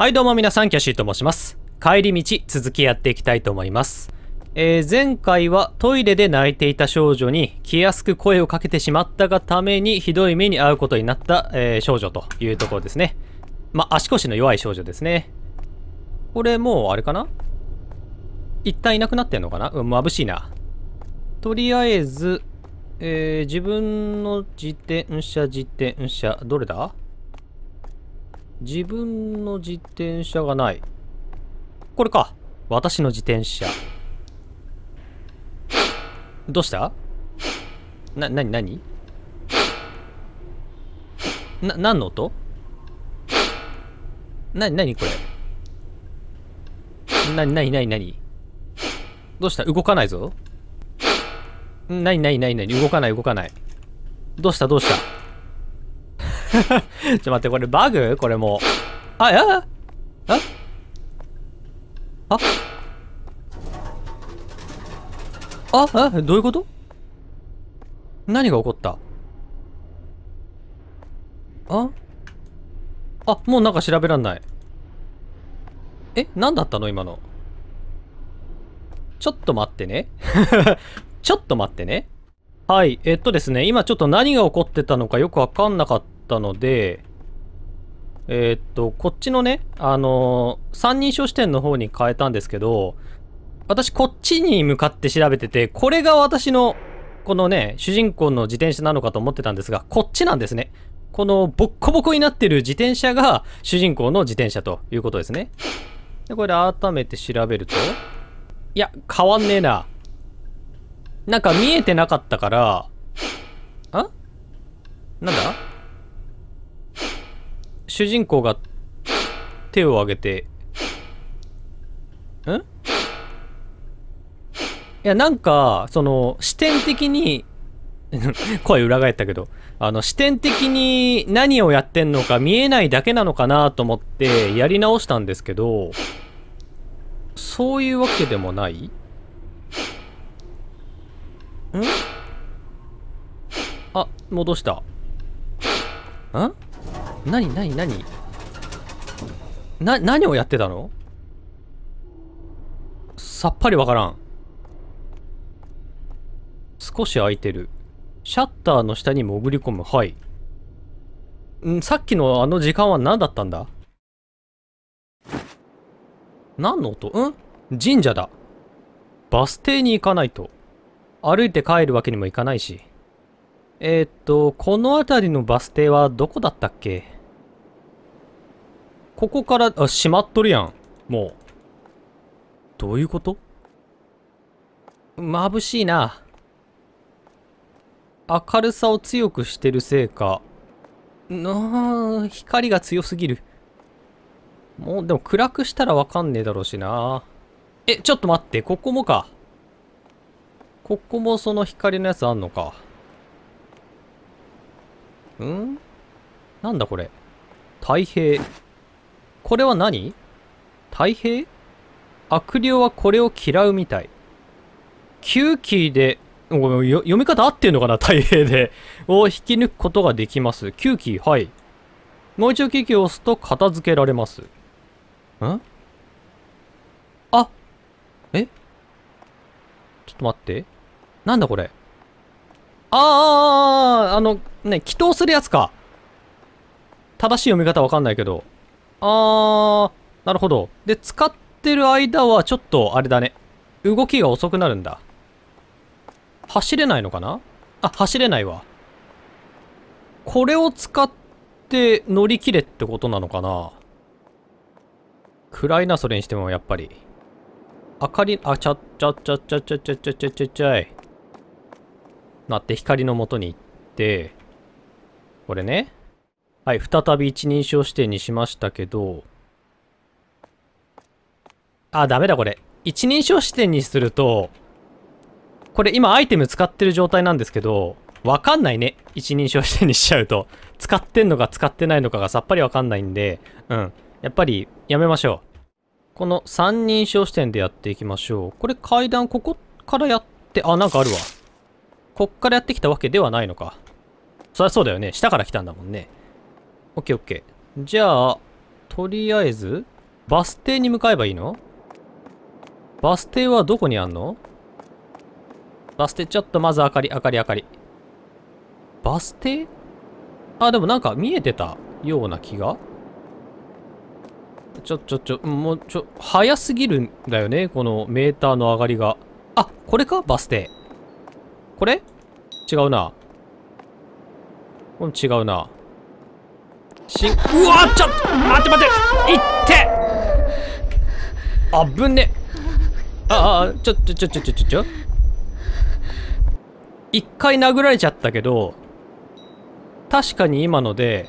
はい、どうも皆さん、キャシーと申します。帰り道、続きやっていきたいと思います。えー前回はトイレで泣いていた少女に気安く声をかけてしまったがためにひどい目に遭うことになった、えー少女というところですね。まあ、足腰の弱い少女ですね。これもう、あれかな？一旦いなくなってんのかな？うん、眩しいな。とりあえず、えー自分の自転車、自転車、どれだ？自分の自転車がない。これか。私の自転車。どうした？な、なになに？な、何の音？なになにこれ？なになになになに？どうした？動かないぞ。なになになになに？動かない動かない。どうした？どうした？ちょっと待って、これバグ？これもう。あ、ああ？あ？あ？あ？どういうこと？何が起こった？あ？あ、もうなんか調べらんない。え？何だったの？今の。ちょっと待ってね。ちょっと待ってね。はい、えっとですね、今ちょっと何が起こってたのかよくわかんなかった。たので、えーっと、こっちのね、あのー三人称視点の方に変えたんですけど、私こっちに向かって調べてて、これが私の、このね、主人公の自転車なのかと思ってたんですが、こっちなんですね。このボッコボコになってる自転車が主人公の自転車ということですね。で、これで改めて調べると、いや、変わんねえな。なんか見えてなかったから、あ？なんだ？主人公が手を挙げて、ん？いや、なんか、その、視点的に、声裏返ったけど、あの、視点的に何をやってんのか見えないだけなのかなと思ってやり直したんですけど、そういうわけでもない？ん？あ、戻した。ん？何何何？な、何をやってたの？さっぱりわからん。少し開いてる。シャッターの下に潜り込む。はい。んさっきのあの時間は何だったんだ？何の音？ん？神社だ。バス停に行かないと。歩いて帰るわけにもいかないし。えー、っと、この辺りのバス停はどこだったっけ？ここから、あ、閉まっとるやん。もう。どういうこと？眩しいな。明るさを強くしてるせいか。な、光が強すぎる。もう、でも暗くしたらわかんねえだろうしな。え、ちょっと待って、ここもか。ここもその光のやつあんのか。ん？なんだこれ。太平。これは何？太平？悪霊はこれを嫌うみたい。9キーで、およ読み方合ってんのかな？太平で。を引き抜くことができます。9キー、はい。もう一度キーキーを押すと片付けられます。ん？あえ？ちょっと待って。なんだこれ？あーああの、ね、祈祷するやつか。正しい読み方わかんないけど。あー、なるほど。で、使ってる間はちょっとあれだね。動きが遅くなるんだ。走れないのかな？あ、走れないわ。これを使って乗り切れってことなのかな？暗いな、それにしてもやっぱり。明かり、あ、ちゃっちゃっちゃっちゃっちゃっちゃっちゃっちゃっちゃい。なって光の元に行って、これね。はい、再び一人称視点にしましたけど、あ、ダメだこれ。一人称視点にすると、これ今アイテム使ってる状態なんですけど、わかんないね。一人称視点にしちゃうと。使ってんのか使ってないのかがさっぱりわかんないんで、うん。やっぱりやめましょう。この三人称視点でやっていきましょう。これ階段ここからやって、あ、なんかあるわ。こっからやってきたわけではないのか。そりゃそうだよね。下から来たんだもんね。オッケーオッケー。じゃあ、とりあえず、バス停に向かえばいいの？バス停はどこにあんの？バス停、ちょっとまず明かり、明かり、明かり。バス停？あ、でもなんか見えてたような気がちょ、ちょ、ちょ、もう、ちょ、早すぎるんだよね、このメーターの上がりが。あ、これか？バス停。これ？違うな。これ違うな。しん、うわちょっと待って待っていってあぶねああ、ちょ、ちょ、ちょ、ちょ、ちょ、ちょ、ちょ。一回殴られちゃったけど、確かに今ので、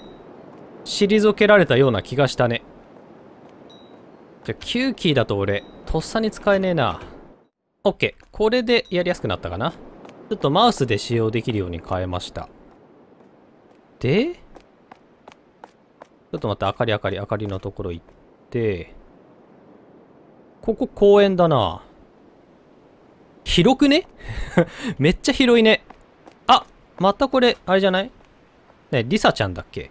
退けられたような気がしたね。じゃ、9キーだと俺、とっさに使えねえな。オッケー。これでやりやすくなったかな。ちょっとマウスで使用できるように変えました。で、ちょっと待って、明かり明かり、明かりのところ行って、ここ公園だな。広くね？めっちゃ広いね。あ、またこれ、あれじゃない？ね、リサちゃんだっけ？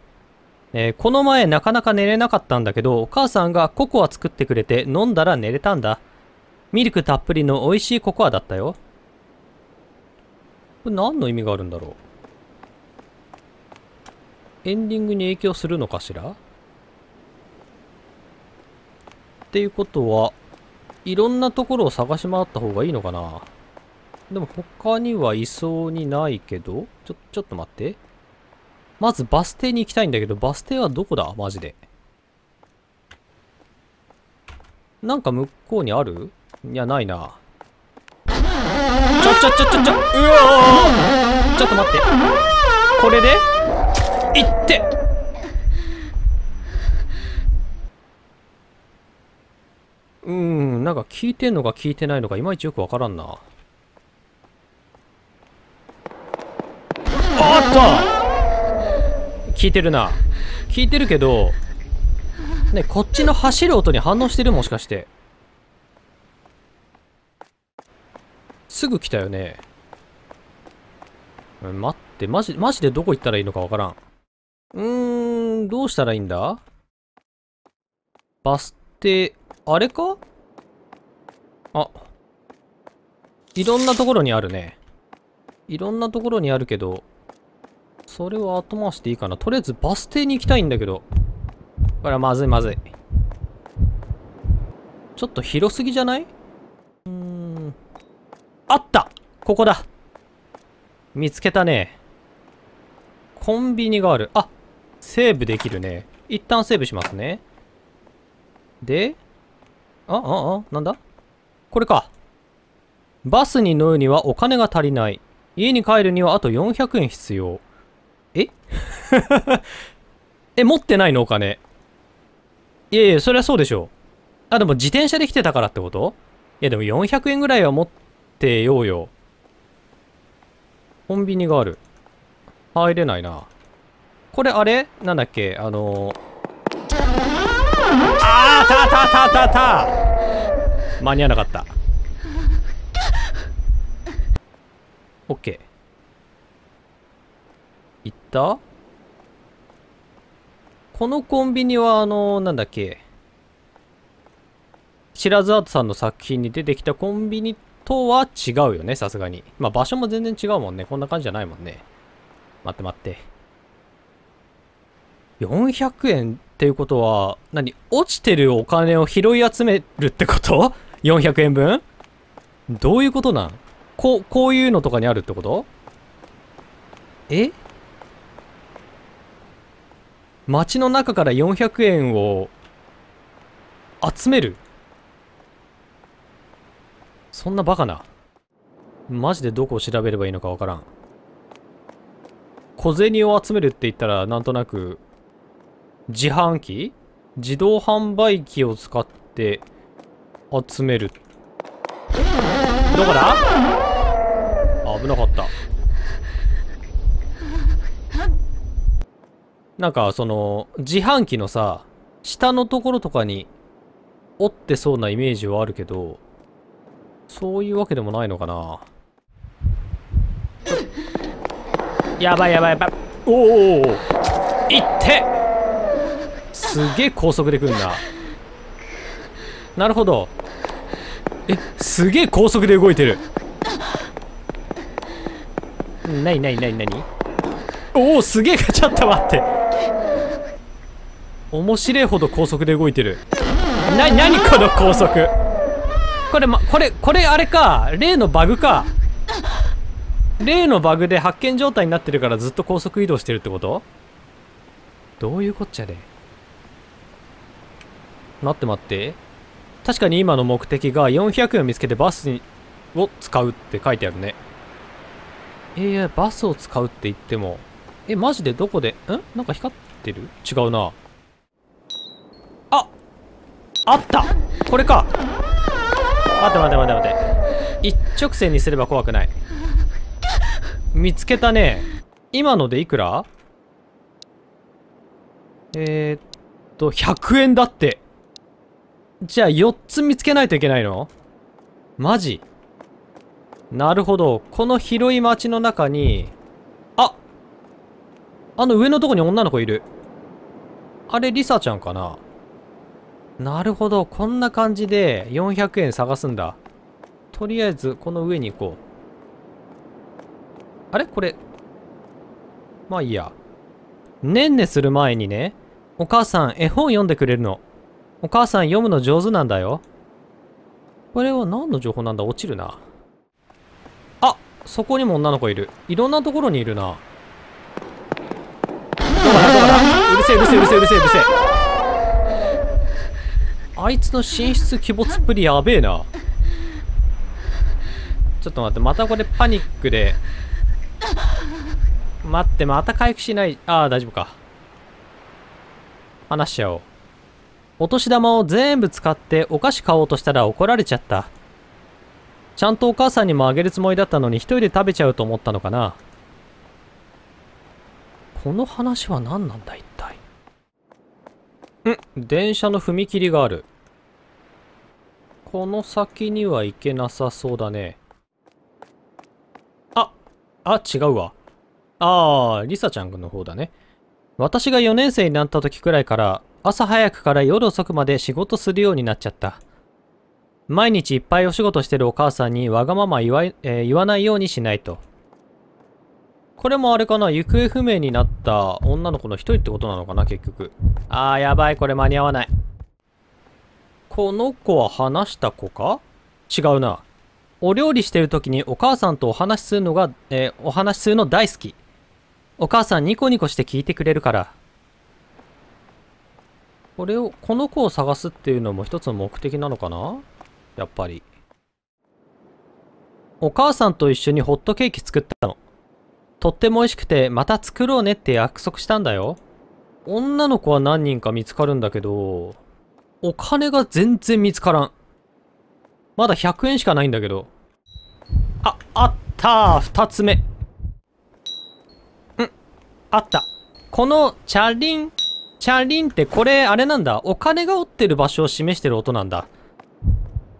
えー、この前なかなか寝れなかったんだけど、お母さんがココア作ってくれて飲んだら寝れたんだ。ミルクたっぷりの美味しいココアだったよ。これ何の意味があるんだろう？エンディングに影響するのかしら？っていうことは、いろんなところを探し回った方がいいのかな？でも他にはいそうにないけど、ちょ、ちょっと待って。まずバス停に行きたいんだけど、バス停はどこだ？マジで。なんか向こうにある？いや、ないな。ちょちょちょちょ、うわちょっと待って。これで？いってうん、なんか聞いてんのか聞いてないのかいまいちよくわからんな。あった聞いてるな。聞いてるけど、ね、こっちの走る音に反応してるもしかして。すぐ来たよね。待って、マジ、マジでどこ行ったらいいのかわからん。うーん、どうしたらいいんだ？バス停、あれか？あ。いろんなところにあるね。いろんなところにあるけど、それは後回していいかな。とりあえずバス停に行きたいんだけど。これはまずいまずい。ちょっと広すぎじゃない？あったここだ見つけたね。コンビニがある。あセーブできるね。一旦セーブしますね。で、あ、あ、あ、なんだ？これか。バスに乗るにはお金が足りない。家に帰るにはあと400円必要。え？え、持ってないのお金。いやいや、そりゃそうでしょ。あ、でも自転車で来てたからってこと？いや、でも400円ぐらいは持ってようよ。コンビニがある。入れないな。これあれ？なんだっけ？あのー、あーたたたたた間に合わなかった。オッケー。行った？このコンビニはあの、なんだっけ？白津アートさんの作品に出てきたコンビニとは違うよね、さすがに。まあ場所も全然違うもんね。こんな感じじゃないもんね。待って待って。400円っていうことは、何？落ちてるお金を拾い集めるってこと ?400 円分？どういうことなん？こう、こういうのとかにあるってこと？え？街の中から400円を集める？そんなバカな。マジでどこを調べればいいのかわからん。小銭を集めるって言ったらなんとなく自販機？自動販売機を使って集める。どこだ？危なかった。なんかその自販機のさ下のところとかに折ってそうなイメージはあるけどそういうわけでもないのかな？やばいやばいやばい。おおいって。すげえ高速で来んな。なるほど。えすげえ高速で動いてる。なになになになにおおすげえちょっと待って。面白いほど高速で動いてる。なにこの高速？これまこれこれあれか例のバグか。例のバグで発見状態になってるからずっと高速移動してるってこと？どういうこっちゃで？待って待って。確かに今の目的が400円を見つけてバスにを使うって書いてあるね。えー、バスを使うって言っても。えマジでどこで？ん？なんか光ってる？違うな。ああった。これか。待て待て待て待て。一直線にすれば怖くない。見つけたね。今のでいくら？えー、っと100円だって。じゃあ4つ見つけないといけないの？マジ？なるほど。この広い街の中に、ああの上のとこに女の子いる。あれ、リサちゃんかな？なるほど。こんな感じで400円探すんだ。とりあえず、この上に行こう。あれ？これ？まあいいや。ねんねする前にね、お母さん絵本読んでくれるの。お母さん読むの上手なんだよ。これは何の情報なんだ？落ちるな。あそこにも女の子いる。いろんなところにいるな。どこだどこだうるせえうるせえうるせえうるせえうるせえ。あいつの寝室鬼没っぷりやべえな。ちょっと待って、またこれパニックで。待って、また回復しない。ああ、大丈夫か。話しちゃおう。お年玉を全部使ってお菓子買おうとしたら怒られちゃった。ちゃんとお母さんにもあげるつもりだったのに一人で食べちゃうと思ったのかな。この話は何なんだ一体。ん電車の踏切がある。この先には行けなさそうだね。あ、あ、違うわ。ああ、リサちゃんの方だね。私が4年生になった時くらいから朝早くから夜遅くまで仕事するようになっちゃった。毎日いっぱいお仕事してるお母さんにわがまま言わ,、えー、言わないようにしないと。これもあれかな行方不明になった女の子の一人ってことなのかな結局。あーやばいこれ間に合わない。この子は話した子か？違うな。お料理してる時にお母さんとお話しするのが、えー、お話しするの大好き。お母さんニコニコして聞いてくれるから。これを、この子を探すっていうのも一つの目的なのかな？やっぱり。お母さんと一緒にホットケーキ作ったの。とっても美味しくて、また作ろうねって約束したんだよ。女の子は何人か見つかるんだけど、お金が全然見つからん。まだ100円しかないんだけど。あ、あった二つ目。ん、あった。このチャリンチャリンってこれ、あれなんだ。お金が折ってる場所を示してる音なんだ。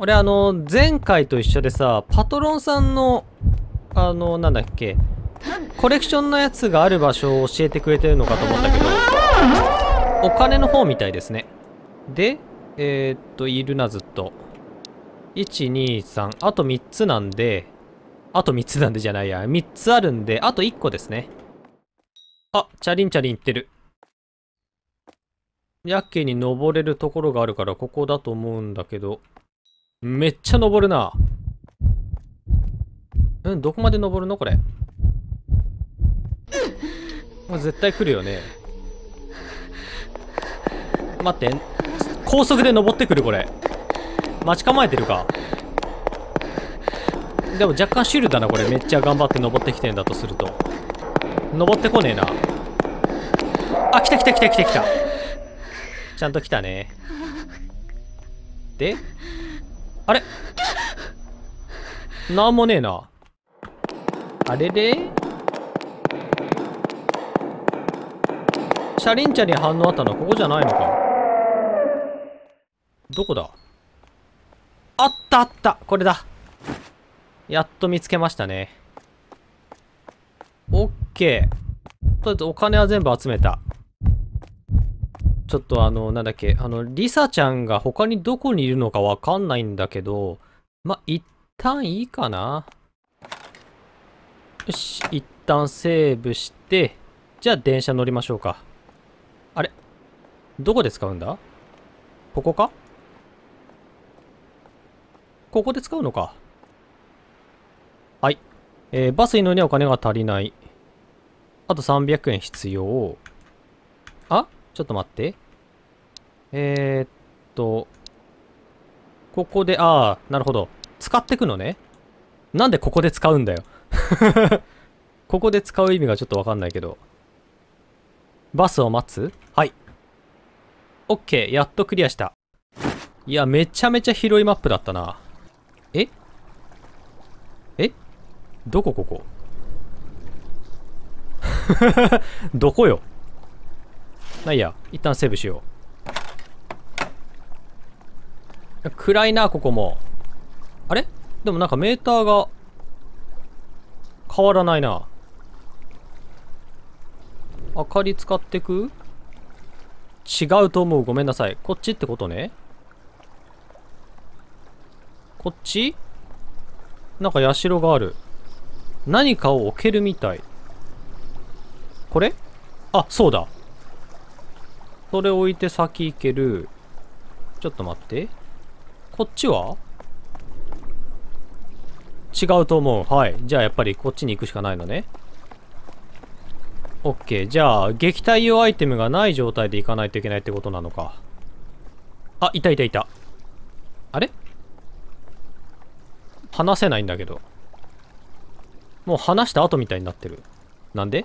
俺あの、前回と一緒でさ、パトロンさんの、あの、なんだっけ、コレクションのやつがある場所を教えてくれてるのかと思ったけど、お金の方みたいですね。で、えー、っと、いるな、ずっと。1、2、3、あと3つなんで、あと3つなんでじゃないや。3つあるんで、あと1個ですね。あ、チャリンチャリン行ってる。やけに登れるところがあるからここだと思うんだけど。めっちゃ登るな。うん、どこまで登るのこれ？もう絶対来るよね。待って。高速で登ってくるこれ。待ち構えてるか。でも若干シュールだなこれ。めっちゃ頑張って登ってきてんだとすると。登ってこねえな。あ、来た来た来た来た来た。ちゃんと来たね。であれ？なんもねえな。あれれ？車輪車に反応あったのはここじゃないのか。どこだ？あったあったこれだやっと見つけましたね。オッケー。とりあえずお金は全部集めた。ちょっとあの、なんだっけ、あの、リサちゃんが他にどこにいるのかわかんないんだけど、ま、一旦いいかな。よし、一旦セーブして、じゃあ電車乗りましょうか。どこで使うんだ？ここか？ここで使うのか？はい。えー、バスに乗るにはお金が足りない。あと300円必要。あ？ちょっと待って。えー、っと、ここで、ああ、なるほど。使ってくのね。なんでここで使うんだよ。ここで使う意味がちょっとわかんないけど。バスを待つ？はい。オッケー、やっとクリアした。いや、めちゃめちゃ広いマップだったな。え？え？どこここ？どこよ？まあいいや、一旦セーブしよう。暗いな、ここも。あれ？でもなんかメーターが変わらないな。明かり使ってく？違うと思う。ごめんなさい。こっちってことね。こっち？なんか社がある。何かを置けるみたい。これ？あ、そうだ。それ置いて先行ける。ちょっと待って。こっちは？違うと思う。はい。じゃあやっぱりこっちに行くしかないのね。オッケー。じゃあ、撃退用アイテムがない状態で行かないといけないってことなのか。あ、いたいたいた。あれ？話せないんだけど。もう話した後みたいになってる。なんで？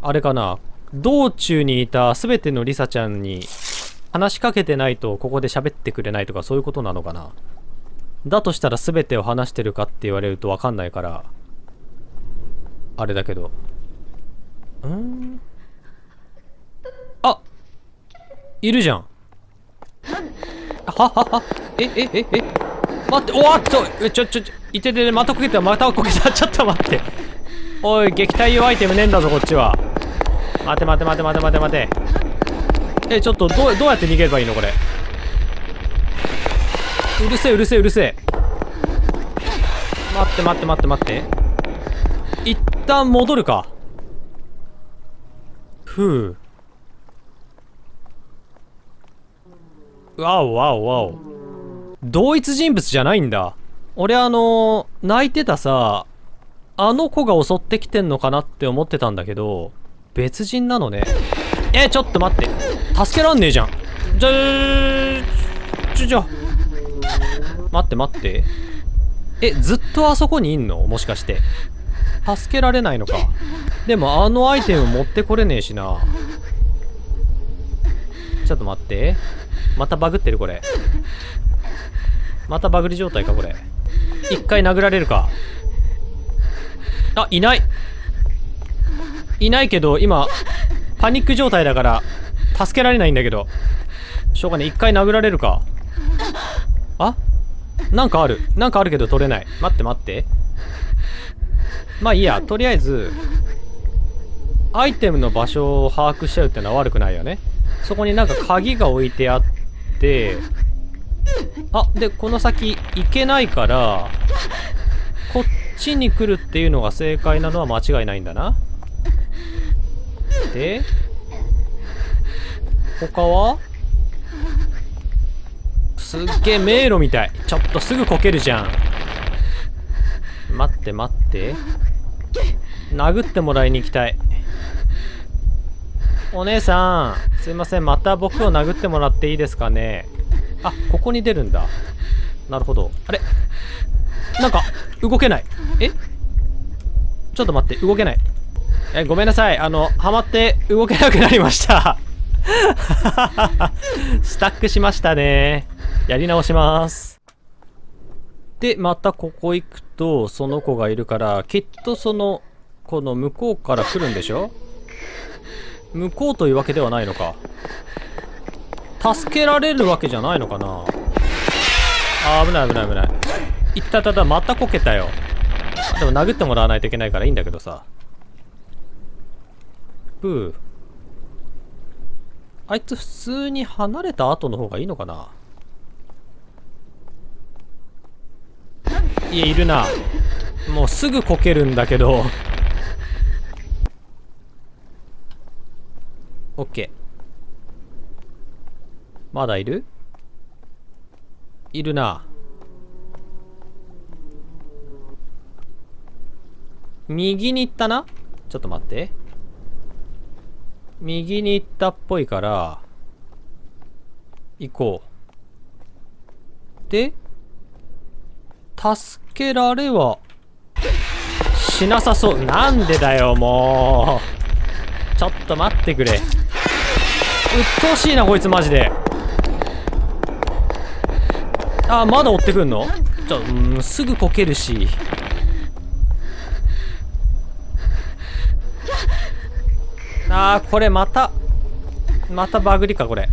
あれかな？道中にいた全てのリサちゃんに話しかけてないとここで喋ってくれないとかそういうことなのかな？だとしたら全てを話してるかって言われるとわかんないから、あれだけど。うん？あいるじゃん。はははえ、え、え、え、待って、おわっと、ちょ、ちょ、ちょ、いててて、またこけた、またこけた、ちょっと待って。おい、撃退用アイテムねえんだぞ、こっちは。待て待て待て待て待て待て。え、ちょっと、どう、どうやって逃げればいいのこれ？うるせえ、うるせえ、うるせえ。待って待って待って待って。一旦戻るか。ふう。わおわおわお。同一人物じゃないんだ。俺あのー、泣いてたさ、あの子が襲ってきてんのかなって思ってたんだけど、別人なのね。え、ちょっと待って。助けらんねえじゃん。じゃ、ちょ、ちょ、待って待って。え、ずっとあそこにいんの？もしかして。助けられないのか。でもあのアイテム持ってこれねえしな。ちょっと待って。またバグってるこれ。またバグり状態かこれ。一回殴られるか。あ、いないいないけど、今、パニック状態だから、助けられないんだけど。しょうがね一回殴られるか。あ？なんかある。なんかあるけど取れない。待って待って。まあいいや。とりあえず、アイテムの場所を把握しちゃうってのは悪くないよね。そこになんか鍵が置いてあって、あ、で、この先行けないから、こっちに来るっていうのが正解なのは間違いないんだな。で、他は？すっげえ迷路みたい。ちょっとすぐこけるじゃん。待って待って。殴ってもらいに行きたい。お姉さん、すいません。また僕を殴ってもらっていいですかね。あ、ここに出るんだ。なるほど。あれなんか、動けない。え？ちょっと待って、動けない。え、ごめんなさい。あの、ハマって動けなくなりました。スタックしましたね。やり直します。で、またここ行くと、その子がいるから、きっとその、この向こうから来るんでしょ？向こうというわけではないのか。助けられるわけじゃないのかなあ危ない危ない危ない。いったただ、またこけたよ。でも殴ってもらわないといけないからいいんだけどさ。ふう。あいつ普通に離れた後の方がいいのかな？いや、いるな。もうすぐこけるんだけど。オッケー。まだいる？いるな。右に行ったな？ちょっと待って。右に行ったっぽいから、行こう。で、助けられは、しなさそう。なんでだよ、もう。ちょっと待ってくれ。うっとうしいな、こいつマジで。あ、まだ追ってくんの？ちょ、うん、すぐこけるし。あー、これまた、またバグりか、これ。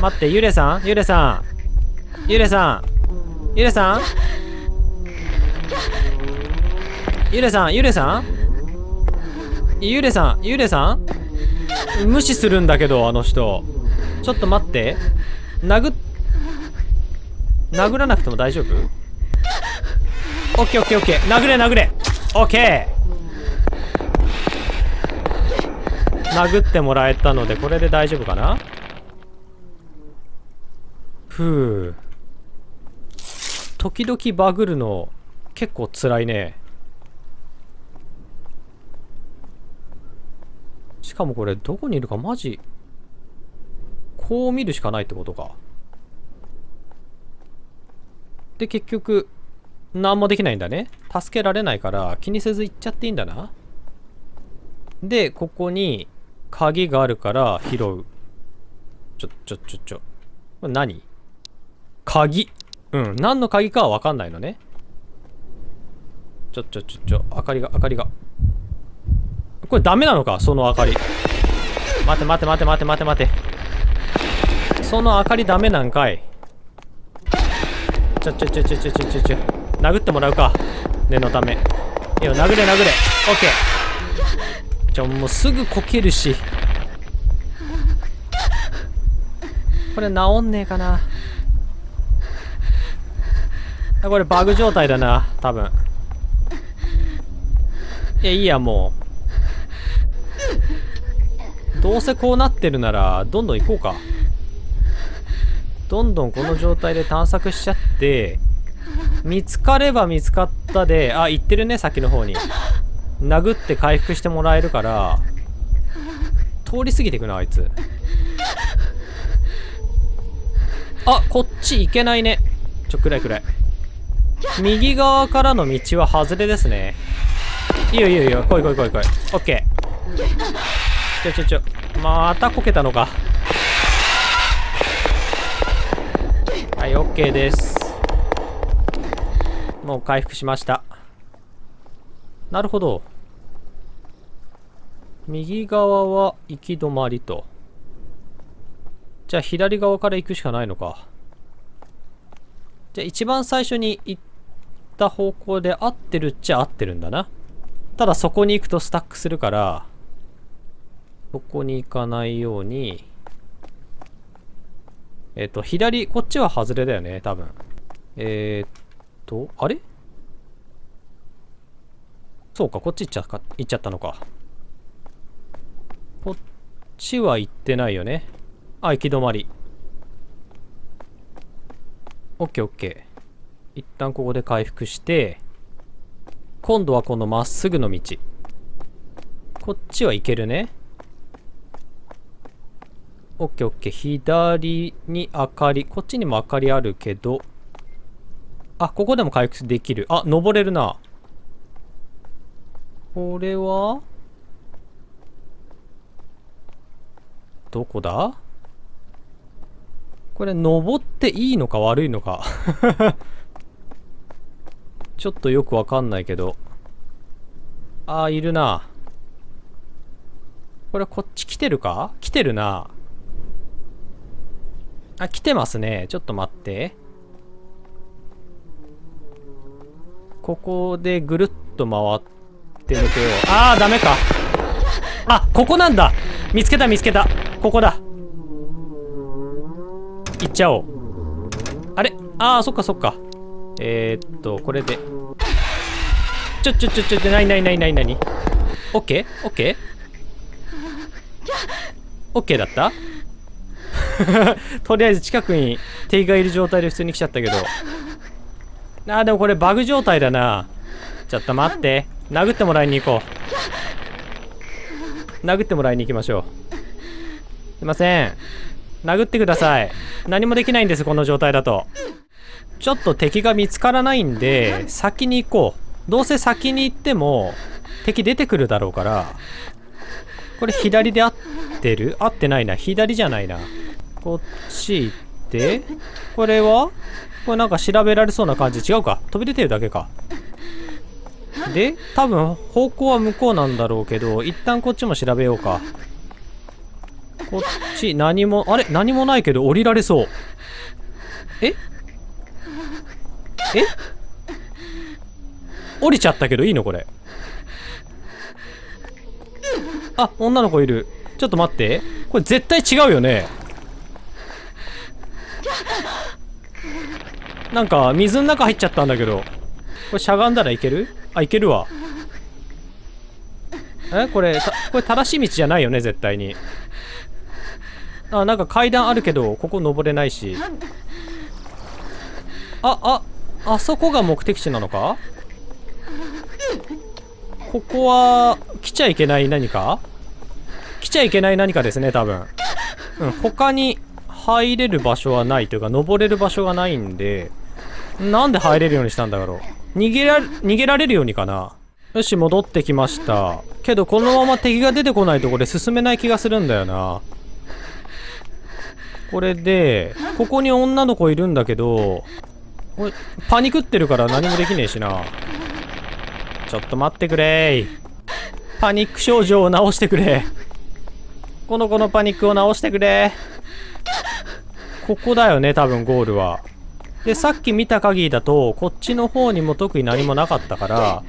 待って、ゆれさん？ゆれさん？ゆれさん？ゆれさん？ゆれさんゆれさん？ゆれさんゆれさん？無視するんだけど、あの人。ちょっと待って。殴っ、殴らなくても大丈夫？オッケーオッケーオッケー。殴れ殴れオッケー殴ってもらえたので、これで大丈夫かな？ふう。時々バグるの、結構辛いね。しかもこれ、どこにいるかマジ、こう見るしかないってことか。で、結局、何もできないんだね。助けられないから、気にせず行っちゃっていいんだな。で、ここに、鍵があるから拾う。ちょ、ちょ、ちょ、ちょ。何？鍵。うん。何の鍵かはわかんないのね。ちょ、ちょ、ちょ、ちょ。明かりが、明かりが。これダメなのか？その明かり。待て待て待て待て待て待て。その明かりダメなんかい。ちょちょちょちょちょちょちょちょ。殴ってもらうか。念のため。いや、殴れ殴れ。オッケー。ちょ、もうすぐこけるし。これ治んねえかな。これバグ状態だな、多分。いや、いいや、もう。どうせこうなってるなら、どんどん行こうか。どんどんこの状態で探索しちゃって、見つかれば見つかったで、あ、行ってるね、先の方に。殴って回復してもらえるから通り過ぎていくなあいつあこっち行けないねちょくらいくらい右側からの道は外れですね。いいよいいよいいよ。来い来い来い来い。オッケー。ちょちょちょ。またこけたのか。はいオッケーです。もう回復しました。なるほど。右側は行き止まりと。じゃあ左側から行くしかないのか。じゃあ一番最初に行った方向で合ってるっちゃ合ってるんだな。ただそこに行くとスタックするから、そこに行かないように、えっ、と、左、こっちは外れだよね、多分。えー、っと、あれ？そうか、こっち行っちゃか行っちゃったのか。こっちは行ってないよね。あ、行き止まり。オッケーオッケー。一旦ここで回復して、今度はこのまっすぐの道。こっちは行けるね。オッケーオッケー。左に明かり。こっちにも明かりあるけど。あ、ここでも回復できる。あ、登れるな。これはどこだ？これ登っていいのか悪いのかちょっとよくわかんないけど。ああ、いるな。これこっち来てるか？来てるな。あ、来てますね。ちょっと待って。ここでぐるっと回って抜けよう。ああ、ダメか。あ、ここなんだ見つけた見つけたここだ行っちゃおうあれ？ああそっかそっかえー、っとこれで。ちょちょちょちょちょなになになになになにオッケーオッケーオッケーだった？とりあえず近くに敵がいる状態で普通に来ちゃったけど。あーでもこれバグ状態だな。ちょっと待って。殴ってもらいに行こう。殴ってもらいに行きましょう。すいません。殴ってください。何もできないんですこの状態だと。ちょっと敵が見つからないんで先に行こう。どうせ先に行っても敵出てくるだろうから。これ左で合ってる？合ってないな。左じゃないな。こっち行って。これは？これなんか調べられそうな感じ。違うか。飛び出てるだけか。で多分方向は向こうなんだろうけど一旦こっちも調べようか。こっち何もあれ？何もないけど降りられそう。え？え？降りちゃったけどいいのこれ。あ女の子いる。ちょっと待って。これ絶対違うよね。なんか水の中入っちゃったんだけど。これしゃがんだらいける？あいけるわ。え？これこれ正しい道じゃないよね？絶対に。あなんか階段あるけどここ登れないし。あああそこが目的地なのか？ここは来ちゃいけない何か？来ちゃいけない何かですね多分。うん他に入れる場所はないというか登れる場所がないんでなんで入れるようにしたんだろう。逃げら逃げられるようにかな。よし戻ってきました。けどこのまま敵が出てこないとこれ進めない気がするんだよな。これでここに女の子いるんだけどパニクってるから何もできねえしな。ちょっと待ってくれパニック症状を治してくれ。この子のパニックを治してくれ。ここだよね多分ゴールは。でさっき見た限りだとこっちの方にも特に何もなかったから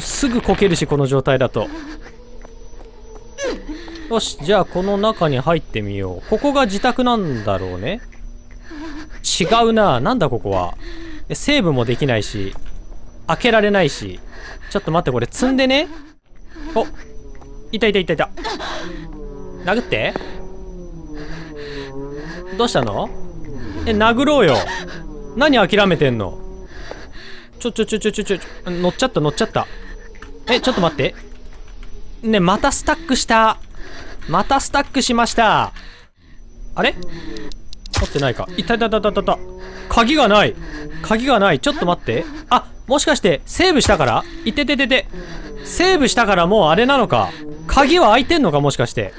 すぐこけるしこの状態だと。よしじゃあこの中に入ってみよう。ここが自宅なんだろうね。違うな。なんだここは。セーブもできないし開けられないし。ちょっと待ってこれ積んでね。おいたいたいたいた。殴って。どうしたの？え殴ろうよ。何諦めてんの？ちょちょちょちょちょちょ乗っちゃった乗っちゃった。えちょっと待って。ねまたスタックした。またスタックしました。あれ？持ってないか。いたいたいたいたいた。鍵がない。鍵がない。ちょっと待って。あもしかしてセーブしたから？いててててセーブしたからもうあれなのか？鍵は開いてんのか？もしかして。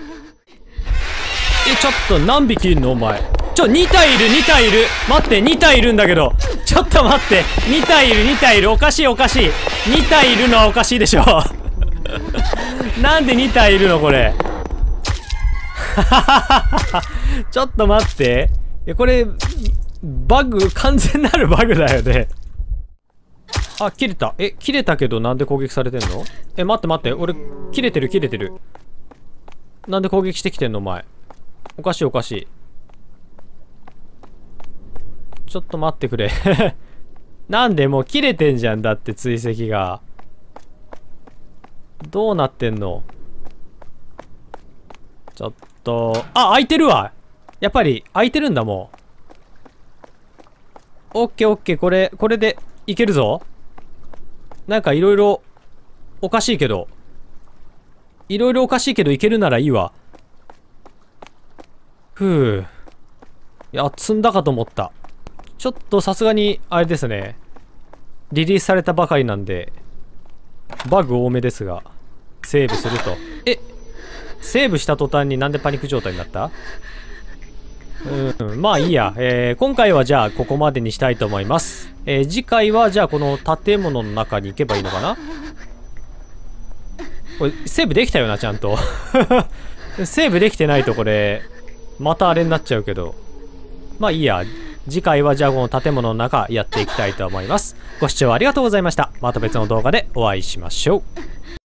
えちょっと何匹いるの？お前。ちょ2体いる2体いる。待って2体いるんだけど。ちょっと待って。2体いる2体いる。おかしいおかしい。2体いるのはおかしいでしょ。なんで2体いるの？これ。ちょっと待って。やこれバグ完全なるバグだよね。あ切れた。え切れたけどなんで攻撃されてんの？え待って待って。俺切れてる切れてる。なんで攻撃してきてんのお前？おかしいおかしい。ちょっと待ってくれ。なんでもう切れてんじゃんだって追跡が。どうなってんの？ちょっと。あ開いてるわ。やっぱり開いてるんだもうオッケーオッケー。これこれでいけるぞ。なんかいろいろおかしいけど。いろいろおかしいけどいけるならいいわ。ふう。いや積んだかと思った。ちょっとさすがにあれですね。リリースされたばかりなんでバグ多めですがセーブすると。えセーブした途端になんでパニック状態になった？うん。まあいいや、えー、今回はじゃあここまでにしたいと思います、えー、次回はじゃあこの建物の中に行けばいいのかな？これセーブできたよなちゃんと。セーブできてないとこれまたあれになっちゃうけど。まあいいや。次回はじゃあこの建物の中やっていきたいと思います。ご視聴ありがとうございました。また別の動画でお会いしましょう。